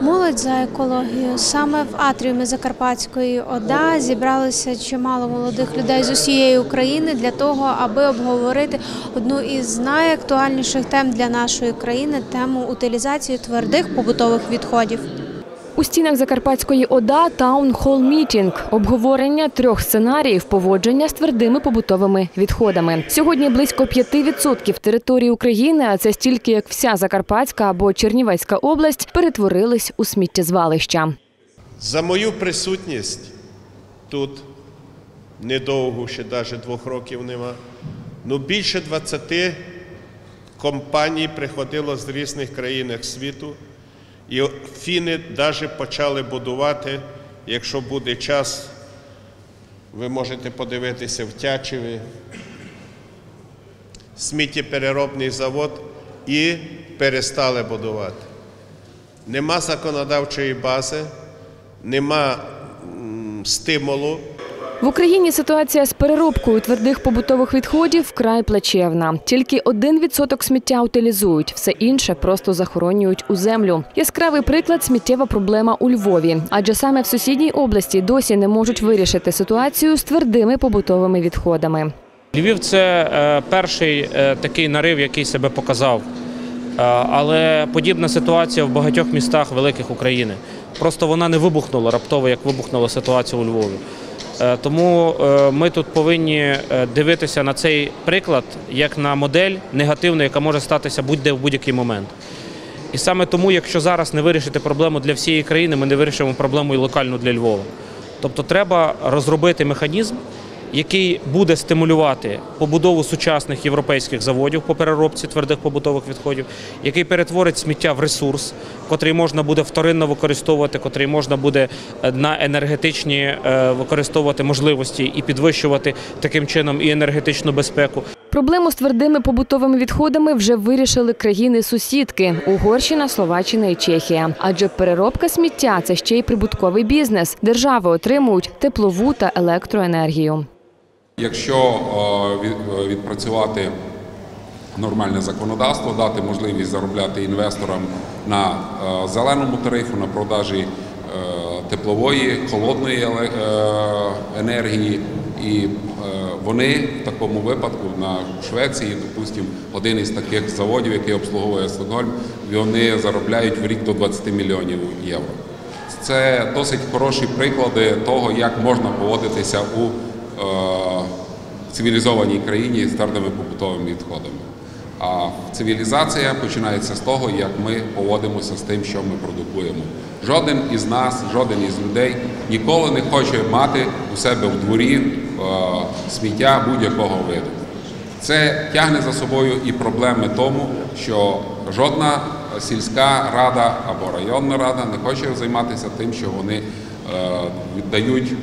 Молодь за екологію. Саме в атріумі Закарпатської ОДА зібралося чимало молодих людей з усієї України для того, аби обговорити одну із найактуальніших тем для нашої країни тему утилізації твердих побутових відходів. У стінах Закарпатської ОДА таун-хол мітінг – обговорення трьох сценаріїв поводження з твердими побутовими відходами. Сьогодні близько 5% території України, а це стільки як вся Закарпатська або Чернівецька область, перетворились у сміттєзвалища. За мою присутність тут недовго, ще навіть двох років нема. Ну більше 20 компаній приходило з різних країн світу. І фіни навіть почали будувати, якщо буде час, ви можете подивитися в Тячеві, сміттєпереробний завод і перестали будувати. Нема законодавчої бази, нема стимулу. В Україні ситуація з переробкою твердих побутових відходів вкрай плачевна. Тільки 1% сміття утилізують, все інше просто захоронюють у землю. Яскравий приклад сміттєва проблема у Львові, адже саме в сусідній області досі не можуть вирішити ситуацію з твердими побутовими відходами. Львів це е, перший е, такий нарив, який себе показав. Е, Але подібна ситуація в багатьох містах великих України. Просто вона не вибухнула раптово, як вибухнула ситуація у Львові. Е, Тому е, ми тут повинні е, дивитися на цей приклад як на модель негативну, яка може статися будь-де в будь-який момент. І саме тому, якщо зараз не вирішити проблему для всієї країни, ми не вирішимо проблему і локальну для Львова. Тобто треба розробити механізм, який буде стимулювати побудову сучасних європейських заводів по переробці твердих побутових відходів, який перетворить сміття в ресурс, котрий можна буде вторинно використовувати, котрий можна буде е, на енергетичні е, використовувати можливості і підвищувати таким чином і енергетичну безпеку. Проблему з твердими побутовими відходами вже вирішили країни-сусідки – Угорщина, Словаччина і Чехія. Адже переробка сміття – це ще й прибутковий бізнес. Держави отримують теплову та електроенергію. Якщо е, е, відпрацювати нормальне законодавство, дати можливість заробляти інвесторам на е, зеленому тарифу, на продажі теплової, холодної енергії, і вони в такому випадку на Швеції, допустимо, один із таких заводів, який обслуговує Стокгольм, вони заробляють в рік до 20 мільйонів євро. Це досить хороші приклади того, як можна поводитися у цивілізованій країні з твердими побутовими відходами. А цивілізація починається з того, як ми поводимося з тим, що ми продукуємо. Жоден із нас, жоден із людей ніколи не хоче мати у себе в дворі е, сміття будь-якого виду. Це тягне за собою і проблеми тому, що жодна сільська рада або районна рада не хоче займатися тим, що вони е, віддають е,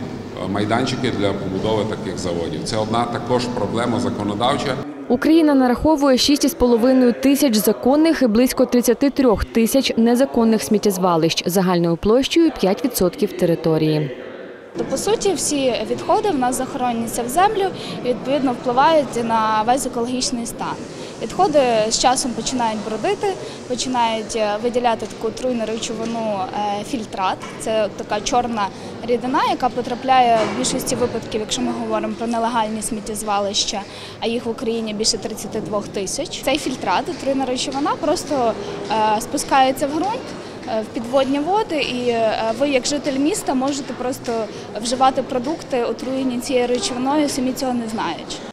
майданчики для побудови таких заводів. Це одна також проблема законодавча. Україна нараховує 6,5 тисяч законних і близько 33 тисяч незаконних сміттєзвалищ загальною площею 5% території. То по суті, всі відходи в нас захоронюються в землю і відповідно впливають на весь екологічний стан. Відходи з часом починають бродити, починають е, виділяти таку отруйну речовину е, фільтрат. Це така чорна рідина, яка потрапляє в більшості випадків, якщо ми говоримо про нелегальні сміттєзвалища, а їх в Україні більше 32 тисяч. Цей фільтрат, отруйна речовина, просто е, спускається в ґрунт в підводні води, і ви, як житель міста, можете просто вживати продукти, отруєні цією речовиною, самі цього не знаючи.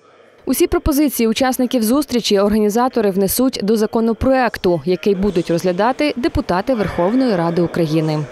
Усі пропозиції учасників зустрічі організатори внесуть до законопроекту, який будуть розглядати депутати Верховної Ради України.